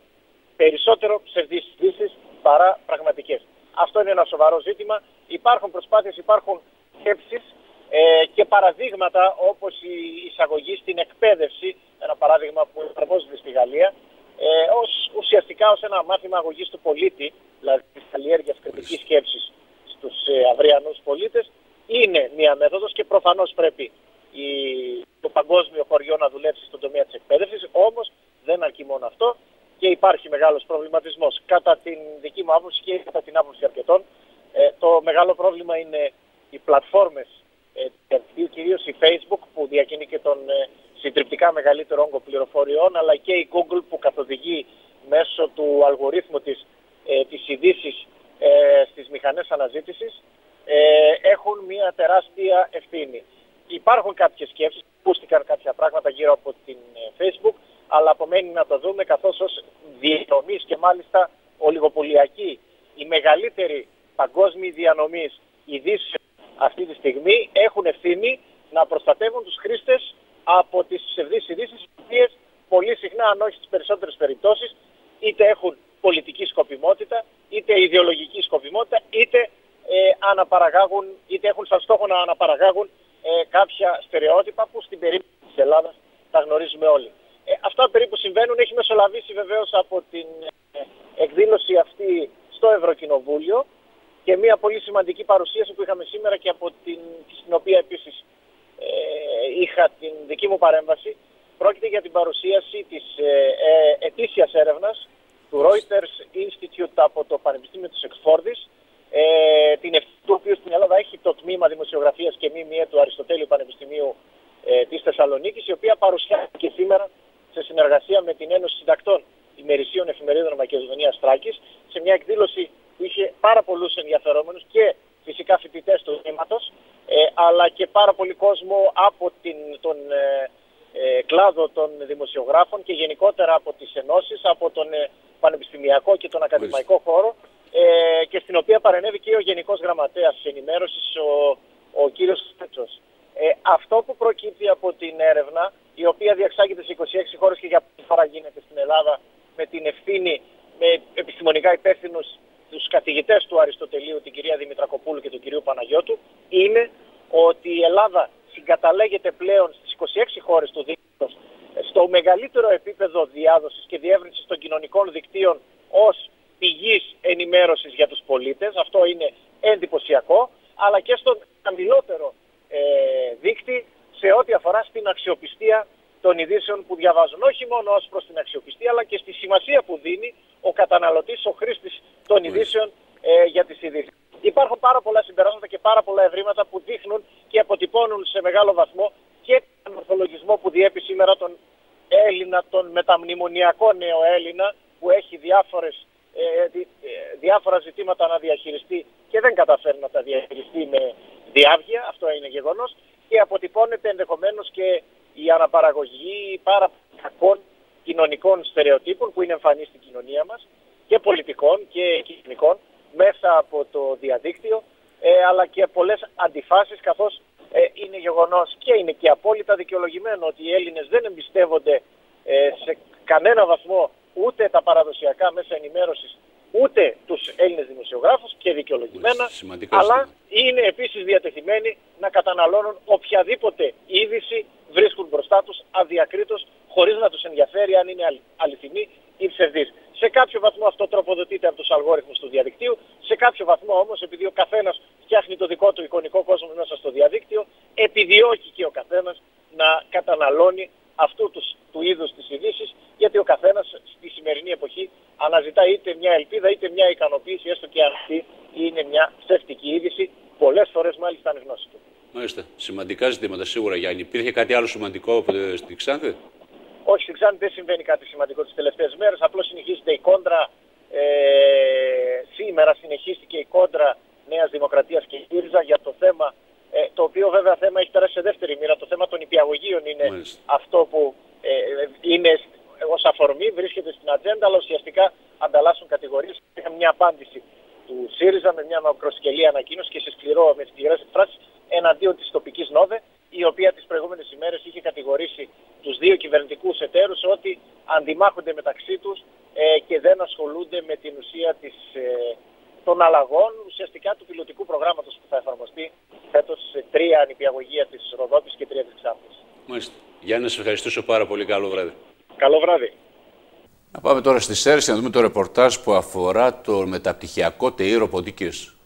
περισσότερο ψευδείς ειδήσεις παρά πραγματικές. Αυτό είναι ένα σοβαρό ζήτημα. Υπάρχουν προσπάθειες, υπάρχουν σκέψεις ε, και παραδείγματα όπως η εισαγωγή στην εκπαίδευση, ένα παράδειγμα που εφαρμόζεται στη Γαλλία, ε, ως, ουσιαστικά ως ένα μάθημα αγωγής του πολίτη, δηλαδή της καλλιέργειας κριτικής σκέψης στους ε, αυριανούς πολίτες, είναι μία μέθοδος και προφανώς πρέπει η, το παγκόσμιο χωριό να δουλέψει στον τομέα της εκπαίδευσης, όμως δεν αρκεί μόνο αυτό και υπάρχει μεγάλος προβληματισμός. Κατά την δική μου άποψη και κατά την άποψη αρκετών, ε, το μεγάλο πρόβλημα είναι οι πλατφόρμες, ε, κυρίως η Facebook που διακινεί και τον ε, συντριπτικά μεγαλύτερο όγκο πληροφοριών, αλλά και η Google που καθοδηγεί μέσω του αλγορίθμου της, ε, της ειδήσεις ε, στις μηχανές αναζήτησης, ε, έχουν μια τεράστια ευθύνη. Υπάρχουν κάποιες σκέψεις, ακούστηκαν κάποια πράγματα γύρω από την ε, Facebook, αλλά απομένει να το δούμε καθώς ως διανομής και μάλιστα ολιγοπολιακή η μεγαλύτερη παγκόσμια διανομής ειδήσεων αυτή τη στιγμή έχουν ευθύνη να προστατεύουν τους χρήστες από τις ψευδείς ειδήσεις, οι οποίες πολύ συχνά, αν όχι στις περισσότερες περιπτώσεις, είτε έχουν πολιτική σκοπιμότητα, είτε ιδεολογική σκοπιμότητα, είτε ε, αναπαραγάγουν, είτε έχουν σαν στόχο να αναπαραγάγουν ε, κάποια στερεότυπα που στην περίπτωση της Ελλάδας τα γνωρίζουμε όλοι. Ε, αυτά περίπου συμβαίνουν, έχει μεσολαβήσει βεβαίως από την ε, εκδήλωση αυτή στο Ευρωκοινοβούλιο και μια πολύ σημαντική παρουσίαση που είχαμε σήμερα και από την, στην οποία επίσης ε, είχα την δική μου παρέμβαση. Πρόκειται για την παρουσίαση της ε, ε, ετήσιας έρευνας του Reuters Institute από το Πανεπιστήμιο της Εξφόρδης, ε, την ευθύνη του οποίου στην Ελλάδα έχει το τμήμα δημοσιογραφίας και μήμυε του Αριστοτέλειου Πανεπιστημίου ε, της Θεσσαλονίκης, η οποία παρουσιάστηκε σήμερα σε συνεργασία με την Ένωση Συντακτών ημερησίων εφημερίδων Μακεδονίας Τράκης, σε μια εκδήλωση που είχε πάρα πολλούς ενδιαφερόμενους και φυσικά φοιτητές του τμήματος, ε, αλλά και πάρα πολύ κόσμο από την, τον ε, ε, κλάδο των δημοσιογράφων και γενικότερα από τις ενώσεις, από τον ε, πανεπιστημιακό και τον ακαδημαϊκό χώρο ε, και στην οποία παρενέβη και ο Γενικός Γραμματέας Ενημέρωσης, ο, ο κύριος Στέτσος. Ε, αυτό που προκύπτει από την έρευνα, η οποία διαξάγεται σε 26 χώρες και για πρώτη φορά γίνεται στην Ελλάδα με την ευθύνη, με επιστημονικά υπεύθυνους τους καθηγητές του Αριστοτελείου, την κυρία Δημητρακοπούλου και τον κύριο Παναγιώτου, είναι ότι η Ελλάδα συγκαταλέγεται πλέον στις 26 χώρες του δίκτυου στο μεγαλύτερο επίπεδο διάδοσης και διεύρυνσης των κοινωνικών δικτύων ως πηγής ενημέρωσης για τους πολίτες. Αυτό είναι εντυπωσιακό, αλλά και στον χαμηλότερο ε, δίκτυ σε ό,τι αφορά στην αξιοπιστία των ειδήσεων που διαβάζουν. Όχι μόνο ως προς την αξιοπιστία, αλλά και στη σημασία που δίνει ο καταναλωτής, ο χρήστης των ειδήσεων ε, για τις ειδήσεις. Υπάρχουν πάρα πολλά συμπεράσματα και πάρα πολλά ευρήματα που δείχνουν και αποτυπώνουν σε μεγάλο βαθμό και τον ορθολογισμό που διέπει σήμερα τον Έλληνα, τον μεταμνημονιακό νέο Έλληνα που έχει διάφορες, ε, δι, ε, διάφορα ζητήματα να διαχειριστεί και δεν καταφέρει να τα διαχειριστεί με διάβγεια, αυτό είναι γεγονός και αποτυπώνεται ενδεχομένως και η αναπαραγωγή πάρα κακών κοινωνικών στερεοτύπων που είναι εμφανή στην κοινωνία μας και πολιτικών και κοινωνικών μέσα από το διαδίκτυο ε, αλλά και πολλές αντιφάσεις καθώς ε, είναι γεγονός και είναι και απόλυτα δικαιολογημένο ότι οι Έλληνες δεν εμπιστεύονται ε, σε κανένα βαθμό ούτε τα παραδοσιακά μέσα ενημέρωσης ούτε τους Έλληνες δημοσιογράφους και δικαιολογημένα, αλλά είναι επίσης διατεθειμένοι να καταναλώνουν οποιαδήποτε είδηση βρίσκουν μπροστά τους αδιακρίτως χωρίς να τους ενδιαφέρει αν είναι αληθινή ή ψευδής. Σε κάποιο βαθμό αυτό τροποδοτείται από τους αλγόριθμους του διαδικτύου, σε κάποιο βαθμό όμως επειδή ο καθένας φτιάχνει το δικό του εικονικό κόσμο μέσα στο διαδίκτυο, επιδιώκει και ο καθένας να καταναλώνει αυτού τους, του είδους της ειδήσεις, γιατί ο καθένας στη σημερινή εποχή αναζητά είτε μια ελπίδα είτε μια ικανοποίηση, έστω και αυτή είναι μια ψεύτικη είδηση, πολλές φορές μάλιστα ανεγνώση του. Μάλιστα. Σημαντικά ζητήματα σίγουρα, Γιάννη. Υπήρχε κάτι άλλο σημαντικό στην Ξάνθη; Όχι, στην Ξάνθη δεν συμβαίνει κάτι σημαντικό τις τελευταίες μέρες. Απλώς συνεχίζεται η κόντρα. Ε, σήμερα συνεχίστηκε η κόντρα Νέας Δημοκρατίας και ήρζα για το θέμα ε, το οποίο βέβαια θέμα έχει περάσει σε δεύτερη μοίρα. Το θέμα των υπηαγωγείων είναι αυτό που ε, είναι ως αφορμή, βρίσκεται στην ατζέντα, αλλά ουσιαστικά ανταλλάσσουν κατηγορίες. Είχαμε μια απάντηση του ΣΥΡΙΖΑ με μια μακροσκελή ανακοίνωση και σε σκληρό, με σκληρές εκφράσεις εναντίον της τοπικής ΝΟΒΕ, η οποία τις προηγούμενες ημέρες είχε κατηγορήσει τους δύο κυβερνητικούς εταίρους ότι αντιμάχονται μεταξύ τους ε, και δεν ασχολούνται με την ουσία της, ε, των αλλαγών ουσιαστικά του πιλωτικού προγράμματος που θα εφαρμοστεί φέτος σε τρία νηπιαγωγεία της Ροδόπης και τρία της Ξάνθης. Μάλιστα. Γιάννη, σε ευχαριστήσω πάρα πολύ. Καλό βράδυ. Καλό βράδυ. Να πάμε τώρα στη Σέρση να δούμε το ρεπορτάζ που αφορά το μεταπτυχιακό ΤΕΗ ροποτικής.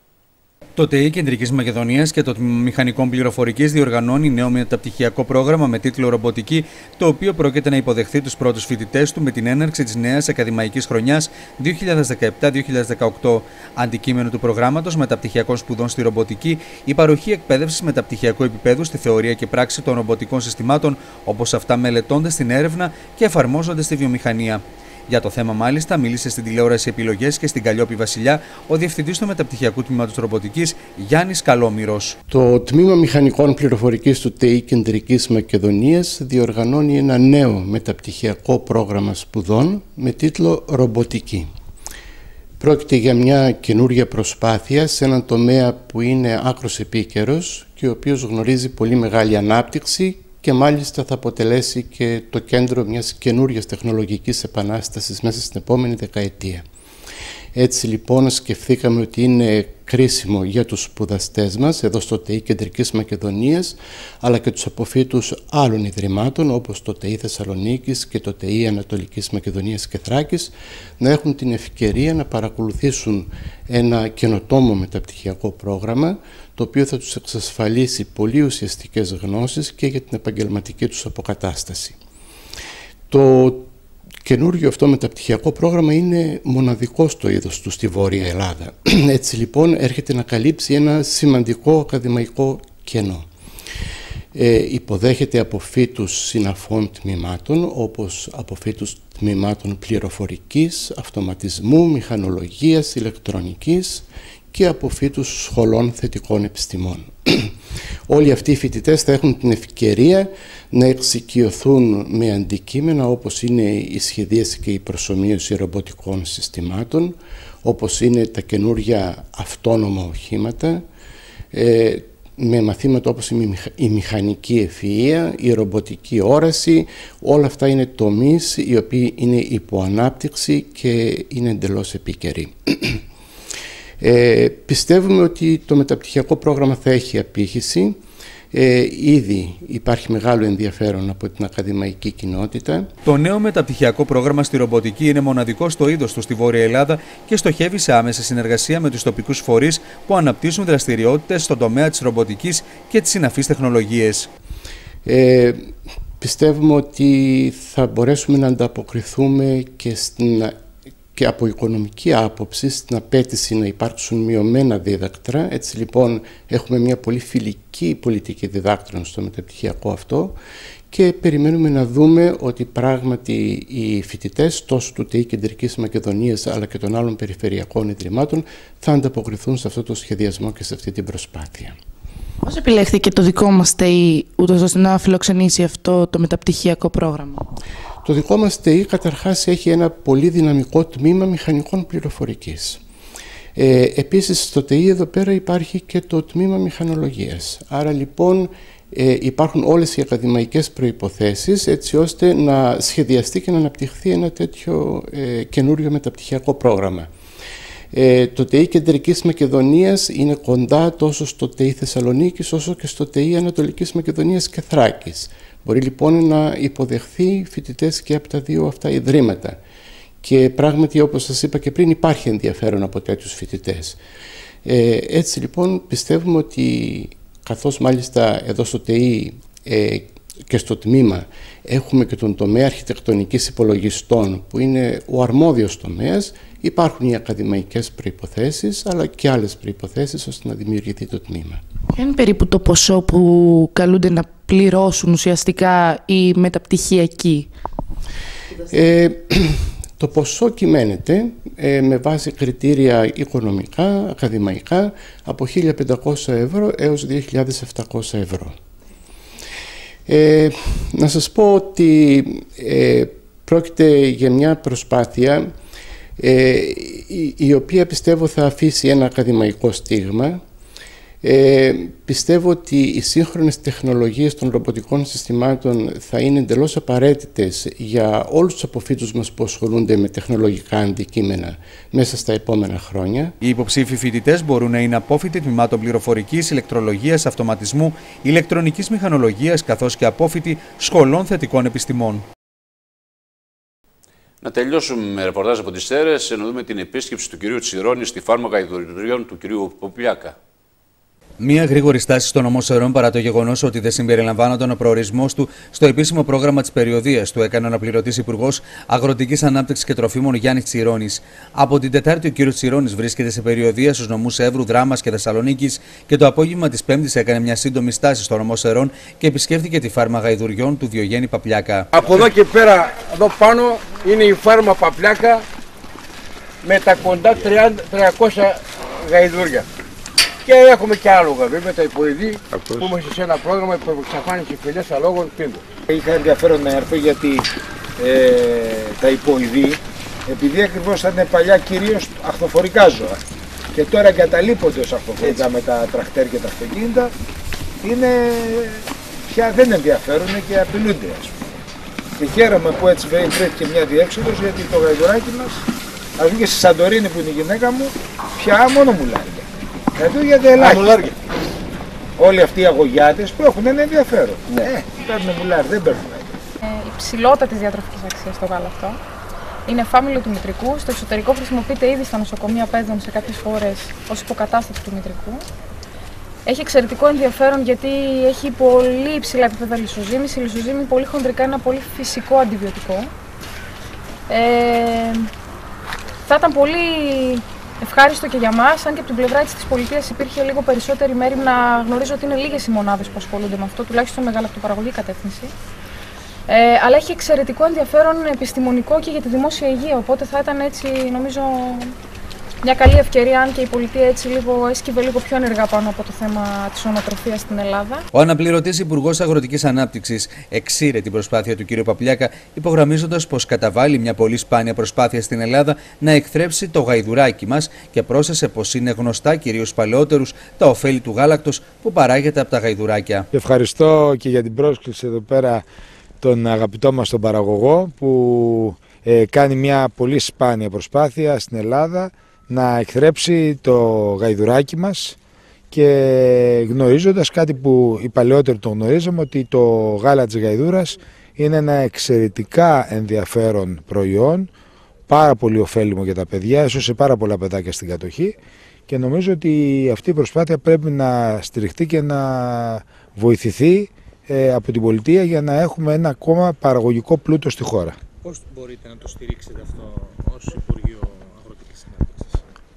Το ΤΕΗ Κεντρική Μακεδονίας και το Τμήμα Μηχανικών Πληροφορικής διοργανώνει νέο μεταπτυχιακό πρόγραμμα με τίτλο Ρομποτική, το οποίο πρόκειται να υποδεχθεί τους πρώτους φοιτητές του με την έναρξη της νέας ακαδημαϊκής χρονιάς 2017-2018. Αντικείμενο του προγράμματος Μεταπτυχιακών Σπουδών στη Ρομποτική, η παροχή εκπαίδευσης μεταπτυχιακού επίπεδου στη θεωρία και πράξη των ρομποτικών συστημάτων, όπως αυτά μελετώνται στην έρευνα και εφαρμόζονται στη βιομηχανία. Για το θέμα, μάλιστα, μίλησε στην τηλεόραση Επιλογές και στην Καλλιόπη Βασιλιά ο Διευθυντής του Μεταπτυχιακού Τμήματος Ρομποτικής Γιάννης Καλόμηρος. Το Τμήμα Μηχανικών Πληροφορικής του ΤΕΙ Κεντρικής Μακεδονίας διοργανώνει ένα νέο μεταπτυχιακό πρόγραμμα σπουδών με τίτλο Ρομποτική. Πρόκειται για μια καινούργια προσπάθεια σε έναν τομέα που είναι άκρος επίκαιρος και ο οποίος γνωρίζει πολύ μεγάλη ανάπτυξη και μάλιστα θα αποτελέσει και το κέντρο μιας καινούργιας τεχνολογικής επανάστασης μέσα στην επόμενη δεκαετία. Έτσι λοιπόν σκεφτήκαμε ότι είναι κρίσιμο για τους σπουδαστές μας εδώ στο ΤΕΙ Κεντρικής Μακεδονίας αλλά και τους αποφύτους άλλων ιδρυμάτων όπως το ΤΕΙ Θεσσαλονίκης και το ΤΕΙ Ανατολικής Μακεδονίας και Θράκης να έχουν την ευκαιρία να παρακολουθήσουν ένα καινοτόμο μεταπτυχιακό πρόγραμμα το οποίο θα τους εξασφαλίσει πολύ ουσιαστικές γνώσεις και για την επαγγελματική τους αποκατάσταση. Το καινούργιο αυτό μεταπτυχιακό πρόγραμμα είναι μοναδικό στο είδος του στη Βόρεια Ελλάδα. Έτσι λοιπόν έρχεται να καλύψει ένα σημαντικό ακαδημαϊκό κενό. Ε, υποδέχεται αποφύτους συναφών τμήματων όπως αποφύτους τμήματων πληροφορικής, αυτοματισμού, μηχανολογίας, ηλεκτρονικής και από φύτους σχολών θετικών επιστημών. Όλοι αυτοί οι φοιτητές θα έχουν την ευκαιρία να εξοικειωθούν με αντικείμενα όπως είναι η σχεδίαση και η προσωμείωση ρομποτικών συστημάτων, όπως είναι τα καινούργια αυτόνομα οχήματα, ε, με μαθήματα όπως η μηχανική ευφυΐα, η ρομποτική όραση, όλα αυτά είναι τομείς οι οποίοι είναι υποανάπτυξη και είναι εντελώς επίκαιροι. Ε, πιστεύουμε ότι το μεταπτυχιακό πρόγραμμα θα έχει απήχηση. Ε, ήδη υπάρχει μεγάλο ενδιαφέρον από την ακαδημαϊκή κοινότητα. Το νέο μεταπτυχιακό πρόγραμμα στη ρομποτική είναι μοναδικό στο είδος του στη Βόρεια Ελλάδα και στοχεύει σε άμεση συνεργασία με τους τοπικούς φορείς που αναπτύσσουν δραστηριότητες στον τομέα της ρομποτικής και της συναφής τεχνολογίες. Ε, πιστεύουμε ότι θα μπορέσουμε να ανταποκριθούμε και στην και από οικονομική άποψη στην απέτηση να υπάρξουν μειωμένα δίδακτρα. Έτσι λοιπόν έχουμε μια πολύ φιλική πολιτική διδάκτρων στο μεταπτυχιακό αυτό και περιμένουμε να δούμε ότι πράγματι οι φοιτητές τόσο του ΤΕΙ Κεντρικής Μακεδονίας αλλά και των άλλων περιφερειακών ιδρυμάτων θα ανταποκριθούν σε αυτό το σχεδιασμό και σε αυτή την προσπάθεια. Πώς επιλέχθηκε το δικό μας ΤΕΙ ούτως ώστε να φιλοξενήσει αυτό το μεταπτυχιακό πρόγραμμα; Το δικό μας ΤΕΙ καταρχάς έχει ένα πολύ δυναμικό τμήμα μηχανικών πληροφορικής. Ε, επίσης στο ΤΕΙ εδώ πέρα υπάρχει και το τμήμα μηχανολογίας. Άρα λοιπόν ε, υπάρχουν όλες οι ακαδημαϊκές προϋποθέσεις έτσι ώστε να σχεδιαστεί και να αναπτυχθεί ένα τέτοιο ε, καινούριο μεταπτυχιακό πρόγραμμα. Ε, το ΤΕΙ Κεντρικής Μακεδονίας είναι κοντά τόσο στο ΤΕΙ Θεσσαλονίκης όσο και στο ΤΕΙ Ανατολικής Μακεδονίας και Θράκης. Μπορεί λοιπόν να υποδεχθεί φοιτητές και από τα δύο αυτά ιδρύματα. Και πράγματι όπως σας είπα και πριν υπάρχει ενδιαφέρον από τέτοιους φοιτητές. Ε, έτσι λοιπόν πιστεύουμε ότι καθώς μάλιστα εδώ στο ΤΕΙ ε, και στο τμήμα έχουμε και τον τομέα αρχιτεκτονικής υπολογιστών που είναι ο αρμόδιος τομέας υπάρχουν οι ακαδημαϊκές προϋποθέσεις αλλά και άλλες προϋποθέσεις ώστε να δημιουργηθεί το τμήμα. είναι περίπου το ποσό που καλούνται να πληρώσουν ουσιαστικά οι μεταπτυχιακοί; Ε, το ποσό κυμαίνεται ε, με βάση κριτήρια οικονομικά, ακαδημαϊκά από 1.500 ευρώ έως 2.700 ευρώ. Ε, να σας πω ότι ε, πρόκειται για μια προσπάθεια ε, η, η, οποία πιστεύω θα αφήσει ένα ακαδημαϊκό στίγμα ε, πιστεύω ότι οι σύγχρονες τεχνολογίες των ρομποτικών συστημάτων θα είναι εντελώς απαραίτητες για όλους τους αποφύτους μας που ασχολούνται με τεχνολογικά αντικείμενα μέσα στα επόμενα χρόνια. Οι υποψήφοι φοιτητές μπορούν να είναι απόφοιτοι τμήματων πληροφορικής, ηλεκτρολογίας, αυτοματισμού, ηλεκτρονικής μηχανολογίας καθώς και απόφοιτοι σχολών θετικών επιστημών. Να τελειώσουμε με ρεπορτάζ από τις Σέρες, να δούμε την επίσκεψη του κυρίου Τσιρόνη στη φάρμακα ειδωρητηριών του κυρίου Ποπιάκα. Μία γρήγορη στάση στο νομό Σερών παρά το γεγονός ότι δεν συμπεριλαμβάνονταν ο προορισμός του στο επίσημο πρόγραμμα της περιοδίας του έκανε ο αναπληρωτής Υπουργός Αγροτικής Ανάπτυξης και Τροφίμων Γιάννης Τσιρόνης. Από την Τετάρτη ο κ. Τσιρόνης βρίσκεται σε περιοδία στους νομούς Εύρου, Δράμας και Θεσσαλονίκης και το απόγευμα της Πέμπτης έκανε μια σύντομη στάση στο νομό Σερών και επισκέφθηκε τη φάρμα γαϊδουριών του Διογέννη Παπλιάκα. Από εδώ και πέρα, εδώ πάνω είναι η φάρμα Παπλιάκα με τα κοντά 300 γαϊδούρια. Και έχουμε και άλογα βέβαια, τα υποειδή που είμαστε σε ένα πρόγραμμα που εξαφάνισε φιλέ αλόγων πίνδων. Είχα ενδιαφέρον να έρθω γιατί ε, τα υποειδή, επειδή ακριβώς ήταν παλιά κυρίως αχθοφορικά ζώα και τώρα εγκαταλείπονται ως αχθοφορικά με τα τρακτέρ και τα αυτοκίνητα, είναι, πια δεν ενδιαφέρουν και απειλούνται ας πούμε. Και χαίρομαι που έτσι βρέθηκε μια διέξοδος γιατί το γαϊδουράκι μας, ας πούμε και στη Σαντορίνη που είναι η γυναίκα μου, πια μόνο μουλάρια. Εδώ για ελάχιστα. Όλοι αυτοί οι αγωγιάτες που έχουν ένα ενδιαφέρον. Ναι. Ε, παίρνουν μουλάρι, δεν παίρνουν. Ε, η ψηλότητα τη διατροφική αξία στο γάλα αυτό. Είναι φάμιλο του μητρικού. Στο εξωτερικό χρησιμοποιείται ήδη στα νοσοκομεία παιδών σε κάποιες χώρες ως υποκατάστατη του μητρικού. Έχει εξαιρετικό ενδιαφέρον γιατί έχει πολύ υψηλά επίπεδα λισοζύμη. Η λισοζύμη πολύ χοντρικά είναι ένα πολύ φυσικό αντιβιωτικό. Ε, θα ήταν πολύ ευχάριστο και για μας, αν και από την πλευρά της πολιτείας υπήρχε λίγο περισσότερη μέρη να γνωρίζω ότι είναι λίγες οι μονάδες που ασχολούνται με αυτό, τουλάχιστον με γαλακτοπαραγωγή κατεύθυνση. Ε, αλλά έχει εξαιρετικό ενδιαφέρον επιστημονικό και για τη δημόσια υγεία. Οπότε θα ήταν έτσι, νομίζω, μια καλή ευκαιρία, αν και η πολιτεία έτσι λίγο έσκυβε λίγο πιο ενεργά πάνω από το θέμα της ονοτροφίας στην Ελλάδα. Ο αναπληρωτής Υπουργός Αγροτικής Ανάπτυξης εξήρε την προσπάθεια του κ. Παπλιάκα, υπογραμμίζοντας πως καταβάλει μια πολύ σπάνια προσπάθεια στην Ελλάδα να εκθρέψει το γαϊδουράκι μας και πρόσθεσε πως είναι γνωστά κυρίως παλαιότερους τα ωφέλη του γάλακτος που παράγεται από τα γαϊδουράκια. Ευχαριστώ και για την πρόσκληση εδώ πέρα τον αγαπητό μας τον παραγωγό που ε, κάνει μια πολύ σπάνια προσπάθεια στην Ελλάδα να εκθρέψει το γαϊδουράκι μας και γνωρίζοντας κάτι που οι παλαιότεροι το γνωρίζαμε ότι το γάλα της γαϊδούρας είναι ένα εξαιρετικά ενδιαφέρον προϊόν πάρα πολύ ωφέλιμο για τα παιδιά, ίσως σε πάρα πολλά παιδάκια στην κατοχή και νομίζω ότι αυτή η προσπάθεια πρέπει να στηριχτεί και να βοηθηθεί ε, από την πολιτεία για να έχουμε ένα ακόμα παραγωγικό πλούτο στη χώρα. Πώς μπορείτε να το στηρίξετε αυτό ως Υπουργείο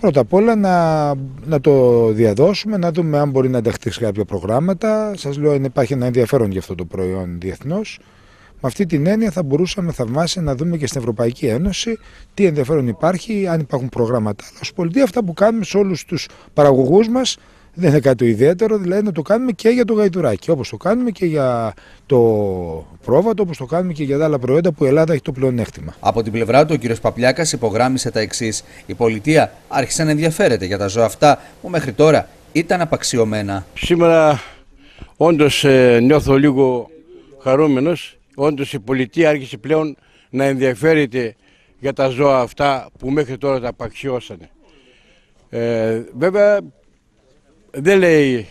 Πρώτα απ' όλα να, να το διαδώσουμε, να δούμε αν μπορεί να ενταχθεί σε κάποια προγράμματα. Σας λέω υπάρχει ένα ενδιαφέρον για αυτό το προϊόν διεθνώς. Με αυτή την έννοια θα μπορούσαμε θαυμάσια να δούμε και στην Ευρωπαϊκή Ένωση τι ενδιαφέρον υπάρχει, αν υπάρχουν προγράμματα. Αλλά ως πολιτεία αυτά που κάνουμε σε όλους τους παραγωγούς μας δεν είναι κάτι το ιδιαίτερο, δηλαδή να το κάνουμε και για το γαϊτουράκι, όπως το κάνουμε και για το πρόβατο, όπως το κάνουμε και για τα άλλα προϊόντα που η Ελλάδα έχει το πλεονέκτημα. Από την πλευρά του, ο κ. Παπλιάκας υπογράμμισε τα εξής. Η πολιτεία άρχισε να ενδιαφέρεται για τα ζώα αυτά που μέχρι τώρα ήταν απαξιωμένα. Σήμερα όντως ε, νιώθω λίγο χαρούμενος. Όντως η πολιτεία άρχισε πλέον να ενδιαφέρεται για τα ζώα αυτά που μέχρι τώρα τα απαξιώσανε. Ε, βέβαια δεν λέει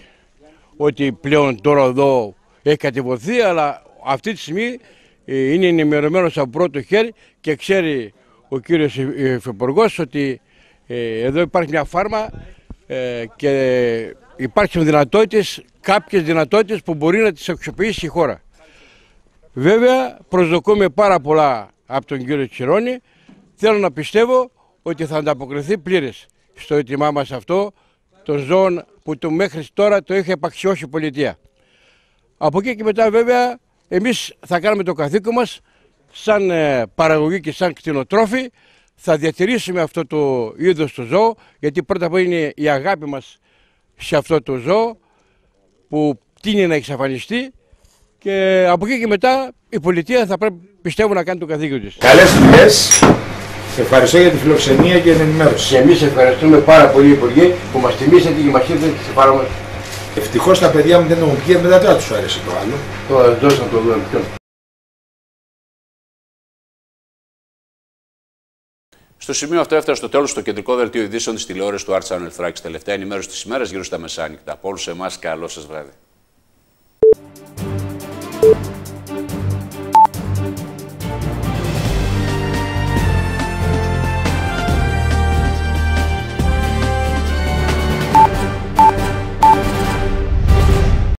ότι πλέον τώρα εδώ έχει κατεβωθεί, αλλά αυτή τη στιγμή ε, είναι ενημερωμένος από πρώτο χέρι και ξέρει ο κύριος Υφυπουργός ότι ε, εδώ υπάρχει μια φάρμα ε, και υπάρχουν δυνατότητες, κάποιες δυνατότητες που μπορεί να τις αξιοποιήσει η χώρα. Βέβαια προσδοκούμε πάρα πολλά από τον κύριο Τσιρόνη. Θέλω να πιστεύω ότι θα ανταποκριθεί πλήρες στο έτοιμά μας αυτό των ζώων που το μέχρι τώρα το είχε επαξιώσει η πολιτεία. Από εκεί και μετά βέβαια εμείς θα κάνουμε το καθήκον μας σαν ε, παραγωγή και σαν κτηνοτρόφοι θα διατηρήσουμε αυτό το είδος του ζώου γιατί πρώτα απ' όλα είναι η αγάπη μας σε αυτό το ζώο που τίνει να εξαφανιστεί και από εκεί και μετά η πολιτεία θα πρέπει πιστεύω να κάνει το καθήκον της. Καλές δουλειές. Ευχαριστώ για τη φιλοξενία και την ενημέρωση. Και εμείς ευχαριστούμε πάρα πολύ Υπουργέ που μας τιμήσατε και μας ήρθατε στη φάρα μας. Ευτυχώς τα παιδιά μου δεν έχουν πει, μετά δεν τους άρεσε το άλλο. Τώρα δώσαμε το δούμε ποιον. Στο σημείο αυτό έφτασε στο τέλος το κεντρικό δελτίο ειδήσεων της τηλεόραση του Art Channel Thrax. Τελευταία ενημέρωση της ημέρας γύρω στα μεσάνυχτα. Από όλους εμάς, καλό σας βράδυ.